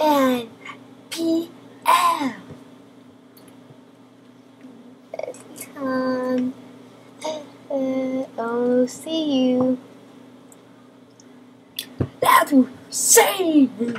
and PM. Time. Oh, see you. That's insane.